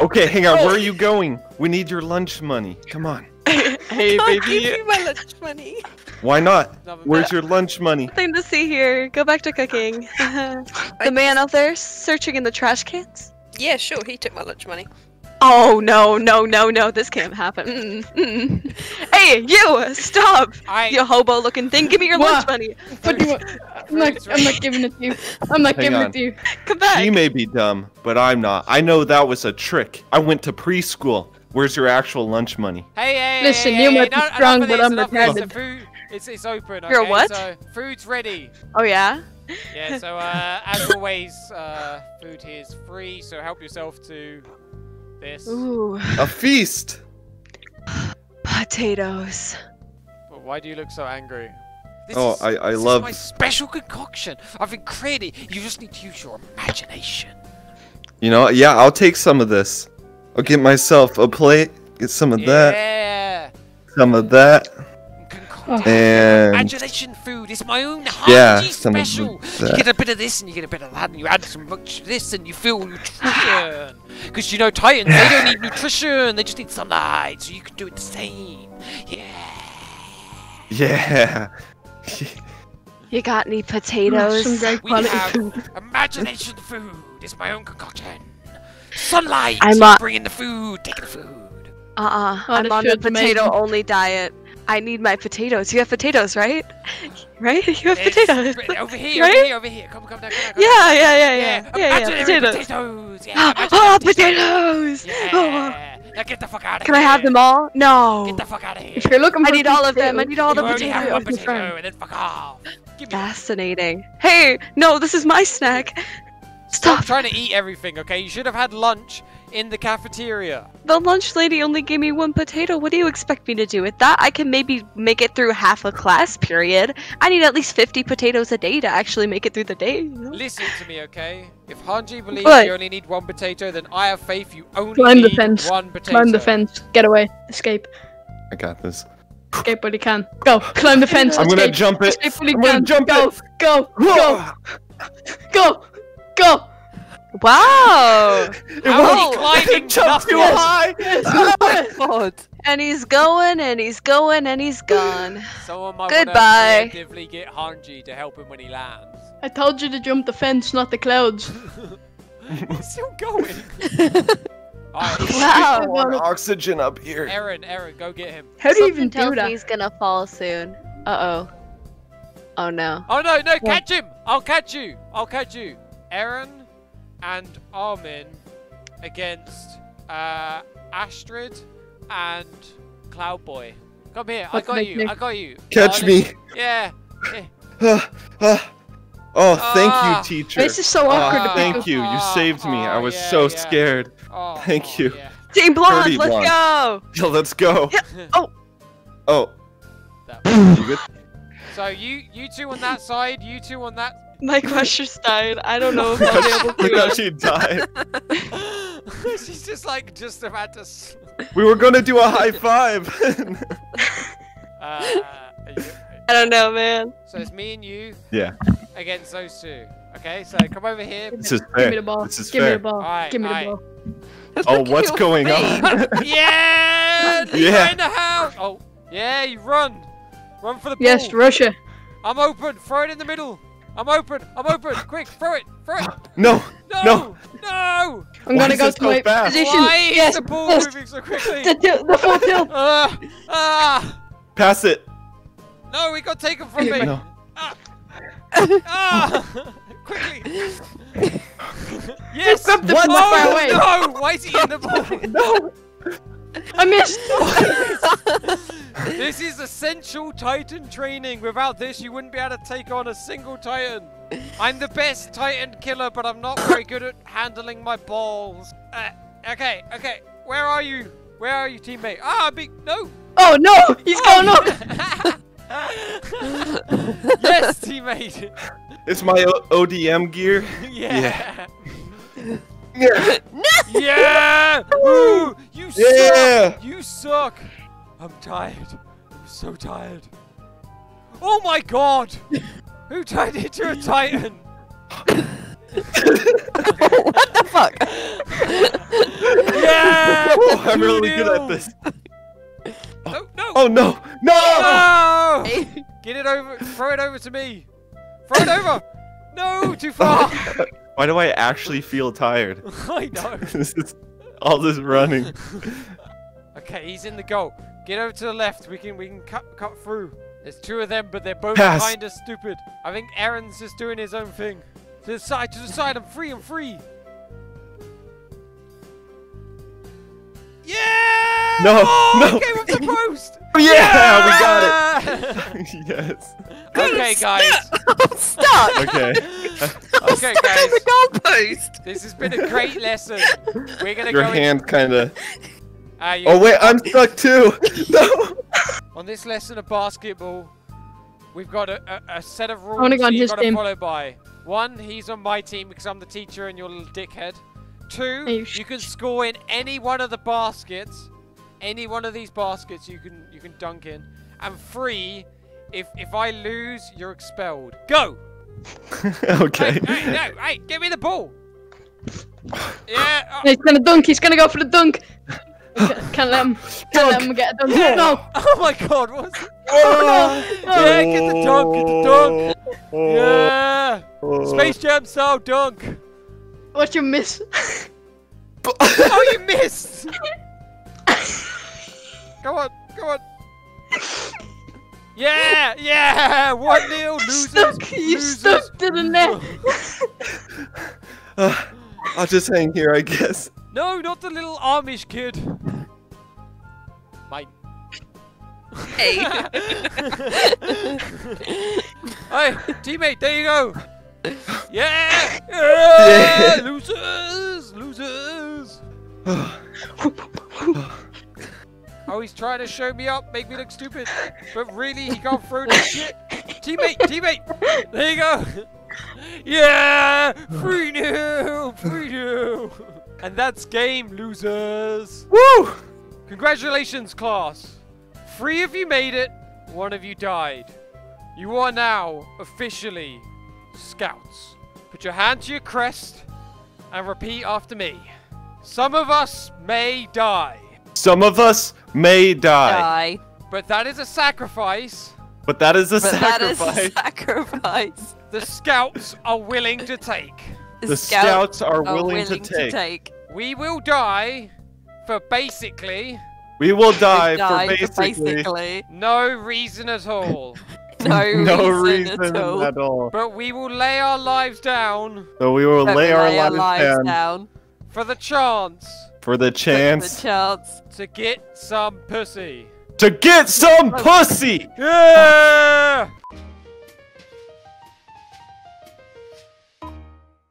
Okay, hang on. Where are you going? We need your lunch money. Come on. hey, Can't give baby. you my lunch money. Why not? Where's your lunch money? Nothing to see here. Go back to cooking. the man out there searching in the trash cans. Yeah, sure. He took my lunch money. Oh no no no no! This can't happen. Mm, mm. Hey you! Stop! I, You hobo looking thing! Give me your lunch money. What do you want? I'm not, I'm not giving it to you. I'm not Hang giving on. it to you. Come back. She may be dumb, but I'm not. I know that was a trick. I went to preschool. Where's your actual lunch money? Hey, hey, Listen, hey, you hey, might be enough- strong, but I'm enough. The retarded. food, it's, it's open. You're what? So, food's ready. Oh yeah. Yeah, so uh, as always, uh, food here is free, so help yourself to this. Ooh, A feast. potatoes. But why do you look so angry? This Oh, is, I- I this is love- my special concoction. I've been created. You just need to use your imagination. You know, yeah, I'll take some of this. I'll get myself a plate. Get some of that. Yeah. Some of that. Concoction. And Imagination food. It's my own Yeah, Haji some of special. You get a bit of this and you get a bit of that, and you add some much this, and you feel nutrition. Because you know Titans, they don't need nutrition. They just need sunlight, so you can do it the same. Yeah. yeah. You got any Some potatoes? great We have food. imagination food. It's my own concoction. Sunlight. I'm, so bringing the food, taking the food. Uh-uh. Oh, I'm on a potato-only diet. I need my potatoes. You have potatoes, right? Right? You have It's potatoes. right Over here, right? over here, over here. Come, come down, come down. Come Yeah, down. yeah, yeah, yeah. Yeah, yeah, imaginary ah, potatoes. potatoes. Yeah, Oh, imaginary potatoes! Oh. Yeah. Now get the fuck out of Can here. I have them all? No. Get the fuck out of here. If you're looking I need all of them. I need all you the only have potatoes. one potatoes, potato and then fuck off. Give me Fascinating. Hey, no, this is my snack. Stop Stop. trying to eat everything, okay? You should have had lunch in the cafeteria. The lunch lady only gave me one potato. What do you expect me to do with that? I can maybe make it through half a class period. I need at least 50 potatoes a day to actually make it through the day. you know? Listen to me, okay? If Hanji believes What? you only need one potato, then I have faith you only Climb the need fence. one potato. Climb the fence. Get away. Escape. I got this. Escape while you can. Go. Climb the fence. I'm gonna escape. jump it. Escape while you I'm gonna can. jump go. it. Go. Go. Go. Go. Wow! It How won't- are you climbing? It jumped Nothing. too high. Yes. God. And he's going, and he's going, and he's gone. Someone might Goodbye. want to creatively get Hanji to help him when he lands. I told you to jump the fence, not the clouds. He's still going. Alright, Wow. More oxygen up here. Eren, Eren, go get him. How do you Something even tells do that? me he's gonna fall soon. Uh oh. Oh no. Oh no, no, catch him! I'll catch you! I'll catch you! Eren and Armin against uh, Astrid and Cloudboy. Come here, What's I got you, nickname? I got you. Catch me. Yeah. yeah. Ah, ah. oh, thank Ah. you, teacher. This is so awkward to thank you. You Ah, saved me. I ah, was yeah, so yeah. scared. Oh, Thank oh, you. yeah. Team Blonde, let's blonde. go! Yo, let's go. Oh. Oh. That- You? So you you two on that side, you two on that. My crusher's died. I don't know if I'll be able to Look how she died. She's just like just about to. We were gonna do a high five. Uh, you- I don't know, man. so it's me and you yeah, against those two. Okay, so come over here. this is Give me fair. the ball. This is Give me the ball. Alright, Give me the alright. ball. Oh, what's going on? Yeah! Leave Yeah. in the house! Oh, yeah, you run! Run for the ball! Yes, Russia. I'm open! Throw it in the middle! I'm open! I'm open! Quick, throw it! Throw it! no, No! No. No! I'm Why gonna go this to my fast? position. Why is yes, the ball yes. moving so quickly? The, tilt, the full tilt. Ah! ah! pass it. No, we got taken from me! No. Ah! ah! Quickly! yes! Up the oh, ball far no! Why is he in the ball? No. I missed. This is essential Titan training. Without this, you wouldn't be able to take on a single Titan. I'm the best Titan killer, but I'm not very good at handling my balls. Uh, okay, okay. Where are you? Where are you, teammate? Ah, big no. Oh no, he's going up. yes, teammate. It's my o- ODM gear. yeah. Yeah. Yeah. Woo! You Yeah. suck. You suck. I'm tired. I'm so tired. Oh my god! Who turned into a Titan? what the fuck? yeah! Oh, I'm really good at this. No, no. Oh no! No! No! Get it over. Throw it over to me. Throw it over. No, too far. Why do I actually feel tired? I know. This is all this running. Okay, he's in the goal. Get over to the left. We can we can cut cut through. There's two of them, but they're both Pass. kind of stupid. I think Eren's just doing his own thing. To the side, to the side. I'm free. I'm free. Yeah! No, oh, no. It came off the post. Yeah, we got got it. yes. okay, guys. I'm. Okay. Okay, stuck in guys. the goalpost. This has been a great lesson. We're gonna Your go. in- hand kind of. Ah, you- Oh wait, I'm stuck too. No. On this lesson of basketball, we've got a, a, a set of rules wanna go that on you've got to follow by. One, he's on my team because I'm the teacher and you're a little dickhead. Two, you you can score in any one of the baskets. Any one of these baskets you can you can dunk in. And three, if if I lose, you're expelled. Go! okay. Hey, hey, no, hey, give me the ball. Yeah. oh, He's gonna dunk. He's gonna go for the dunk. Can't can't let him. Can't let him get a dunk. Oh, no. oh my God! What's Oh, no. Oh. Oh. Yeah, get the dunk, get the dunk. Yeah. Space Jam style dunk. Watch you miss. Oh, you missed! Go on, go on. Yeah, yeah, one nil, losers, Stuck. You losers. stuck to the net. Uh, I'll just hang here, I guess. No, not the little Amish kid. Mine. Hey. Hey, teammate, there you go. Yeah, yeah, Yeah. losers, losers. Oh, he's trying to show me up, make me look stupid. But really, he can't throw this shit. Teammate, teammate. There you go. Yeah, 3 0, 3 0. And that's game, losers. Woo! Congratulations, class. Three of you made it, one of you died. You are now officially scouts. Put your hand to your crest and repeat after me. Some of us may die. Some of us may die, Die. But that is a sacrifice but that is a But that is sacrifice. a sacrifice. the scouts are willing to take. The scouts are are willing to take. take. We will die for basically We will die, Die for basically basically no reason at all. no, no reason, reason at all. at all. but we will lay our lives down So we will But lay we our lay our lives lives down down. for the chance for the Took chance The chance. to get some pussy. to get some pussy. Yeah!